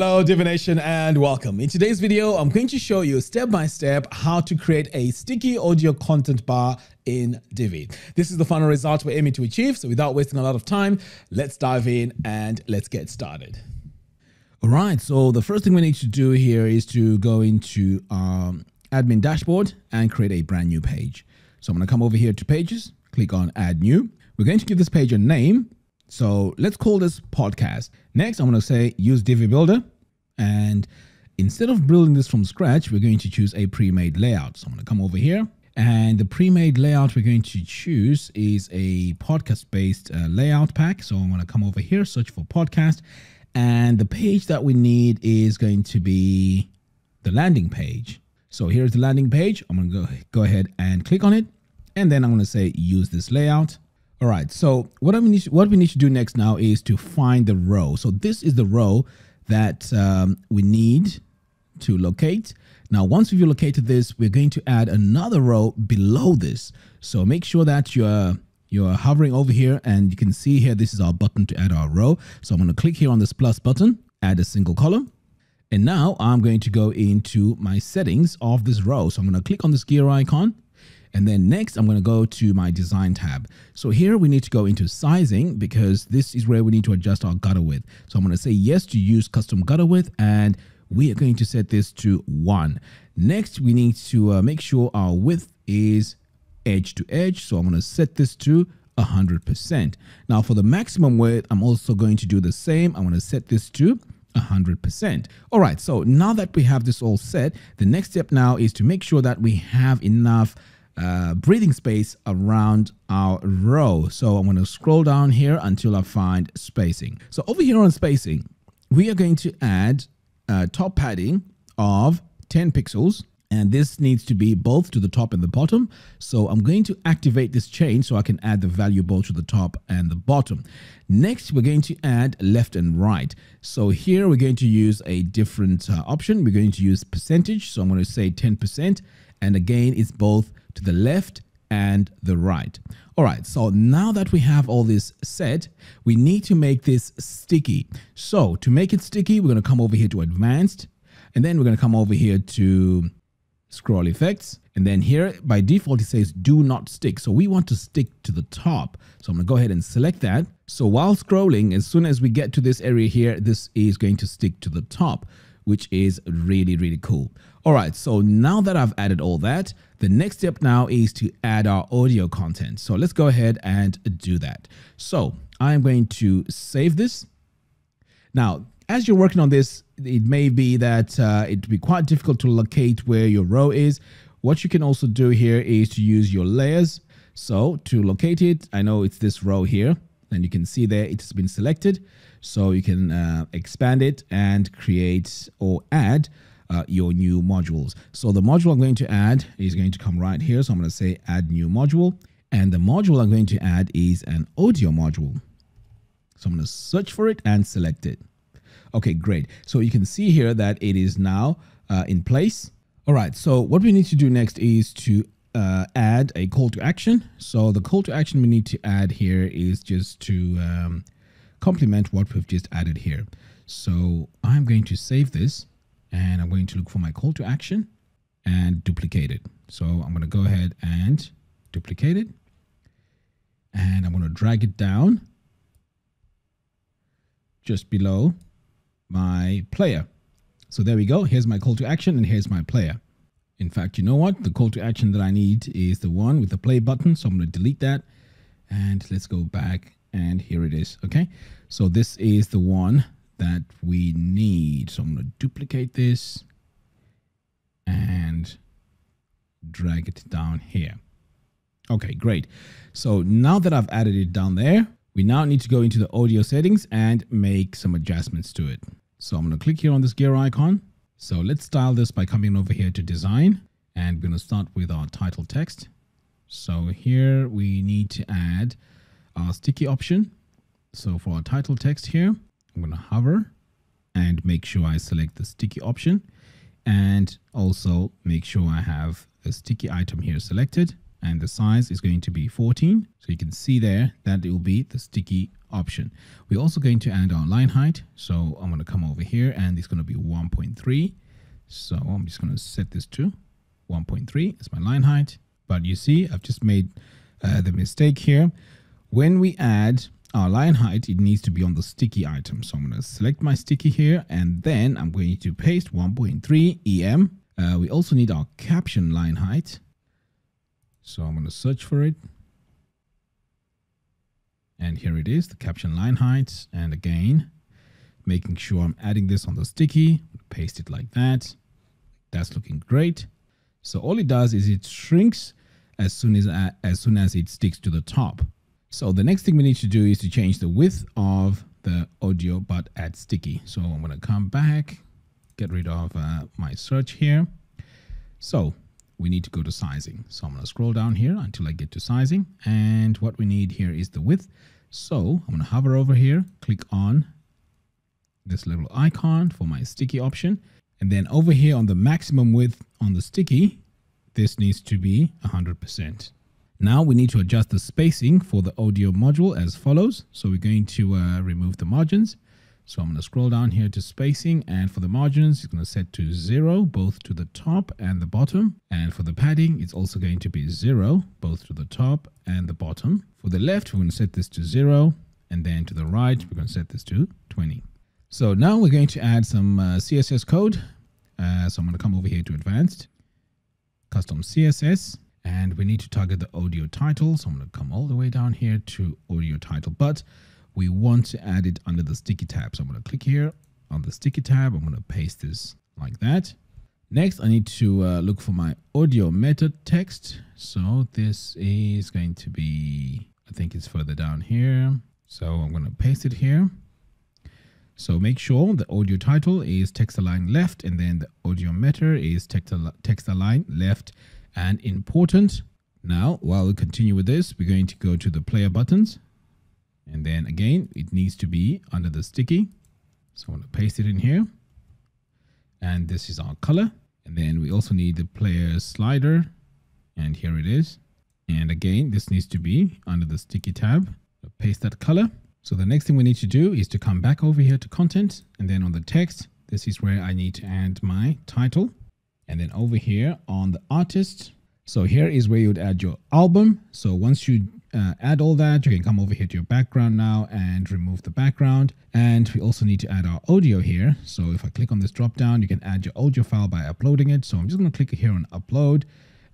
Hello Divi Nation and welcome. In today's video, I'm going to show you step by step how to create a sticky audio content bar in Divi. This is the final result we're aiming to achieve. So without wasting a lot of time, let's dive in and let's get started. All right, so the first thing we need to do here is to go into um, admin dashboard and create a brand new page. So I'm going to come over here to pages, click on add new. We're going to give this page a name so let's call this podcast. Next, I'm going to say use Divi Builder. And instead of building this from scratch, we're going to choose a pre-made layout. So I'm going to come over here. And the pre-made layout we're going to choose is a podcast-based uh, layout pack. So I'm going to come over here, search for podcast. And the page that we need is going to be the landing page. So here's the landing page. I'm going to go, go ahead and click on it. And then I'm going to say use this layout. All right, so what, I need what we need to do next now is to find the row. So this is the row that um, we need to locate. Now, once we've located this, we're going to add another row below this. So make sure that you're you're hovering over here and you can see here, this is our button to add our row. So I'm going to click here on this plus button, add a single column. And now I'm going to go into my settings of this row. So I'm going to click on this gear icon and then next, I'm going to go to my design tab. So here we need to go into sizing because this is where we need to adjust our gutter width. So I'm going to say yes to use custom gutter width and we are going to set this to one. Next, we need to uh, make sure our width is edge to edge. So I'm going to set this to 100%. Now for the maximum width, I'm also going to do the same. I'm going to set this to 100%. All right, so now that we have this all set, the next step now is to make sure that we have enough uh, breathing space around our row. So I'm going to scroll down here until I find spacing. So over here on spacing, we are going to add uh, top padding of 10 pixels and this needs to be both to the top and the bottom. So I'm going to activate this chain so I can add the value both to the top and the bottom. Next, we're going to add left and right. So here we're going to use a different uh, option. We're going to use percentage. So I'm going to say 10%. And again, it's both to the left and the right. All right, so now that we have all this set, we need to make this sticky. So to make it sticky, we're going to come over here to advanced, and then we're going to come over here to scroll effects. And then here by default, it says do not stick. So we want to stick to the top. So I'm gonna go ahead and select that. So while scrolling, as soon as we get to this area here, this is going to stick to the top which is really, really cool. All right, so now that I've added all that, the next step now is to add our audio content. So let's go ahead and do that. So I'm going to save this. Now, as you're working on this, it may be that uh, it'd be quite difficult to locate where your row is. What you can also do here is to use your layers. So to locate it, I know it's this row here and you can see there it's been selected. So you can uh, expand it and create or add uh, your new modules. So the module I'm going to add is going to come right here. So I'm going to say add new module. And the module I'm going to add is an audio module. So I'm going to search for it and select it. Okay, great. So you can see here that it is now uh, in place. All right, so what we need to do next is to uh, add a call to action. So the call to action we need to add here is just to um, complement what we've just added here. So I'm going to save this and I'm going to look for my call to action and duplicate it. So I'm going to go ahead and duplicate it and I'm going to drag it down just below my player. So there we go. Here's my call to action and here's my player. In fact, you know what? The call to action that I need is the one with the play button. So I'm going to delete that and let's go back and here it is. Okay. So this is the one that we need. So I'm going to duplicate this and drag it down here. Okay, great. So now that I've added it down there, we now need to go into the audio settings and make some adjustments to it. So I'm going to click here on this gear icon. So let's style this by coming over here to design and we're going to start with our title text. So here we need to add our sticky option. So for our title text here, I'm going to hover and make sure I select the sticky option and also make sure I have the sticky item here selected and the size is going to be 14. So you can see there that it will be the sticky option. We're also going to add our line height. So I'm going to come over here and it's going to be 1.3. So I'm just going to set this to 1.3 as my line height. But you see, I've just made uh, the mistake here. When we add our line height, it needs to be on the sticky item. So I'm going to select my sticky here and then I'm going to paste 1.3 EM. Uh, we also need our caption line height. So I'm going to search for it. And here it is, the caption line height. And again, making sure I'm adding this on the sticky, paste it like that. That's looking great. So all it does is it shrinks as soon as, uh, as soon as it sticks to the top. So the next thing we need to do is to change the width of the audio but add sticky. So I'm going to come back, get rid of uh, my search here. So we need to go to sizing. So I'm going to scroll down here until I get to sizing. And what we need here is the width. So I'm going to hover over here, click on this little icon for my sticky option. And then over here on the maximum width on the sticky, this needs to be 100%. Now we need to adjust the spacing for the audio module as follows. So we're going to uh, remove the margins. So I'm going to scroll down here to spacing and for the margins, it's going to set to zero, both to the top and the bottom. And for the padding, it's also going to be zero, both to the top and the bottom. For the left, we're going to set this to zero. And then to the right, we're going to set this to 20. So now we're going to add some uh, CSS code. Uh, so I'm going to come over here to advanced, custom CSS and we need to target the audio title. So I'm going to come all the way down here to audio title, but we want to add it under the sticky tab. So I'm going to click here on the sticky tab. I'm going to paste this like that. Next, I need to uh, look for my audio meta text. So this is going to be, I think it's further down here. So I'm going to paste it here. So make sure the audio title is text align left and then the audio meta is text, al text align left and important. Now, while we continue with this, we're going to go to the player buttons. And then again, it needs to be under the sticky. So I'm going to paste it in here. And this is our color. And then we also need the player slider. And here it is. And again, this needs to be under the sticky tab. So paste that color. So the next thing we need to do is to come back over here to content. And then on the text, this is where I need to add my title. And then over here on the artist, so here is where you would add your album. So once you uh, add all that, you can come over here to your background now and remove the background. And we also need to add our audio here. So if I click on this drop down, you can add your audio file by uploading it. So I'm just going to click here on upload.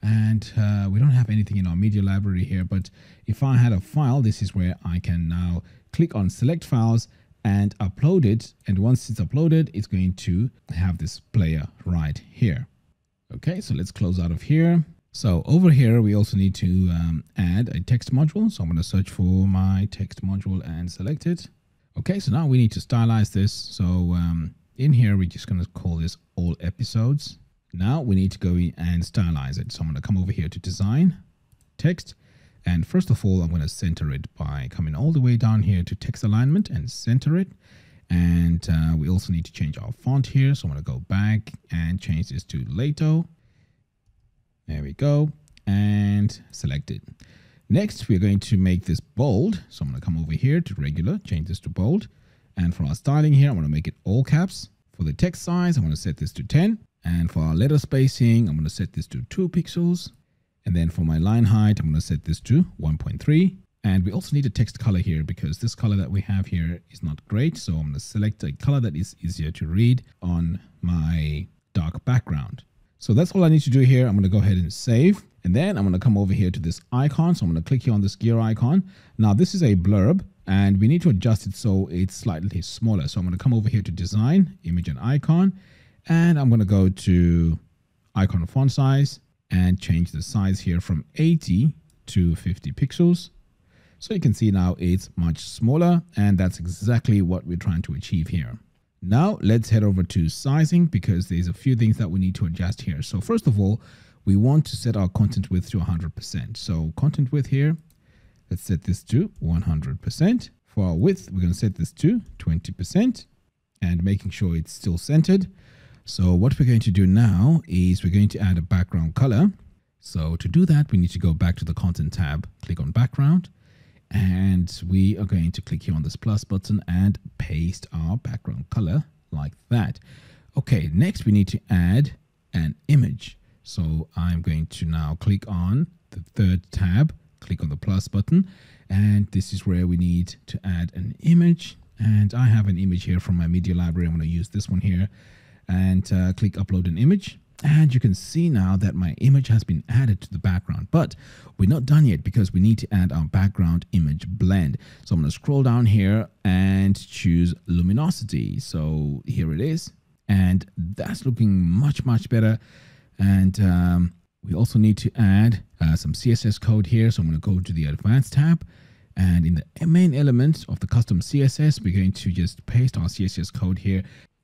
And uh, we don't have anything in our media library here, but if I had a file, this is where I can now click on select files and upload it. And once it's uploaded, it's going to have this player right here. Okay, so let's close out of here. So over here, we also need to um, add a text module. So I'm going to search for my text module and select it. Okay, so now we need to stylize this. So um, in here, we're just going to call this all episodes. Now we need to go in and stylize it. So I'm going to come over here to design, text. And first of all, I'm going to center it by coming all the way down here to text alignment and center it. And uh, we also need to change our font here. So I'm going to go back and change this to Lato. There we go. And select it. Next, we're going to make this bold. So I'm going to come over here to regular, change this to bold. And for our styling here, I'm going to make it all caps. For the text size, I'm going to set this to 10. And for our letter spacing, I'm going to set this to 2 pixels. And then for my line height, I'm going to set this to 1.3. And we also need a text color here because this color that we have here is not great. So I'm going to select a color that is easier to read on my dark background. So that's all I need to do here. I'm going to go ahead and save. And then I'm going to come over here to this icon. So I'm going to click here on this gear icon. Now this is a blurb and we need to adjust it so it's slightly smaller. So I'm going to come over here to design, image and icon. And I'm going to go to icon font size and change the size here from 80 to 50 pixels. So you can see now it's much smaller and that's exactly what we're trying to achieve here. Now let's head over to sizing because there's a few things that we need to adjust here. So first of all, we want to set our content width to 100%. So content width here, let's set this to 100%. For our width, we're going to set this to 20% and making sure it's still centered. So what we're going to do now is we're going to add a background color. So to do that, we need to go back to the content tab, click on background, and we are going to click here on this plus button and paste our background color like that. Okay, next we need to add an image. So I'm going to now click on the third tab, click on the plus button, and this is where we need to add an image. And I have an image here from my media library. I'm going to use this one here and uh, click upload an image. And you can see now that my image has been added to the background, but we're not done yet because we need to add our background image blend. So I'm going to scroll down here and choose luminosity. So here it is. And that's looking much, much better. And um, we also need to add uh, some CSS code here. So I'm going to go to the advanced tab and in the main element of the custom CSS, we're going to just paste our CSS code here.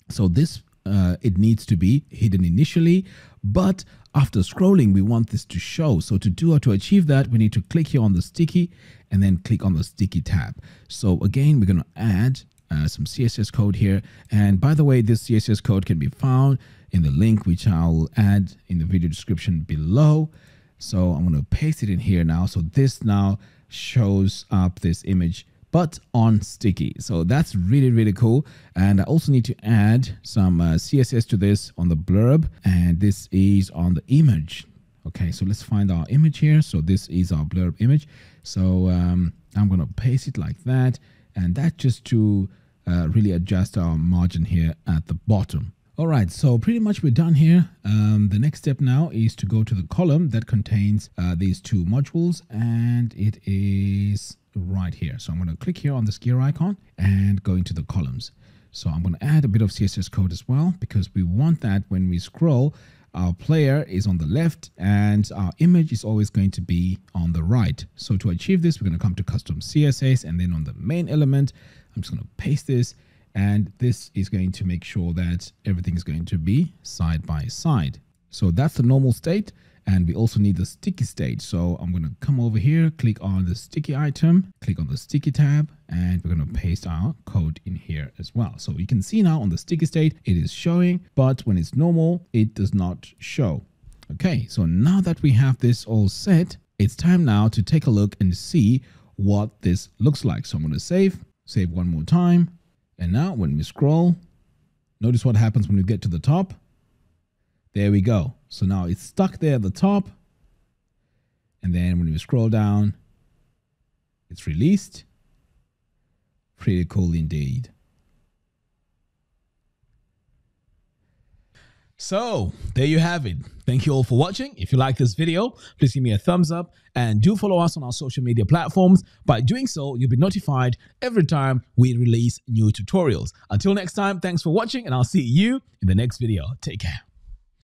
So this uh, it needs to be hidden initially, but after scrolling, we want this to show. So to do or to achieve that, we need to click here on the sticky and then click on the sticky tab. So again, we're going to add uh, some CSS code here. And by the way, this CSS code can be found in the link, which I'll add in the video description below. So I'm going to paste it in here now. So this now shows up this image but on sticky. So that's really, really cool. And I also need to add some uh, CSS to this on the blurb. And this is on the image. Okay, so let's find our image here. So this is our blurb image. So um, I'm going to paste it like that. And that just to uh, really adjust our margin here at the bottom. All right, so pretty much we're done here. Um, the next step now is to go to the column that contains uh, these two modules and it is right here. So I'm going to click here on this gear icon and go into the columns. So I'm going to add a bit of CSS code as well because we want that when we scroll, our player is on the left and our image is always going to be on the right. So to achieve this, we're going to come to custom CSS and then on the main element, I'm just going to paste this and this is going to make sure that everything is going to be side by side. So that's the normal state. And we also need the sticky state. So I'm going to come over here, click on the sticky item, click on the sticky tab, and we're going to paste our code in here as well. So you can see now on the sticky state, it is showing, but when it's normal, it does not show. Okay, so now that we have this all set, it's time now to take a look and see what this looks like. So I'm going to save, save one more time, and now when we scroll, notice what happens when we get to the top. There we go. So now it's stuck there at the top. And then when we scroll down, it's released. Pretty cool indeed. So there you have it. Thank you all for watching. If you like this video, please give me a thumbs up and do follow us on our social media platforms. By doing so, you'll be notified every time we release new tutorials. Until next time, thanks for watching and I'll see you in the next video. Take care.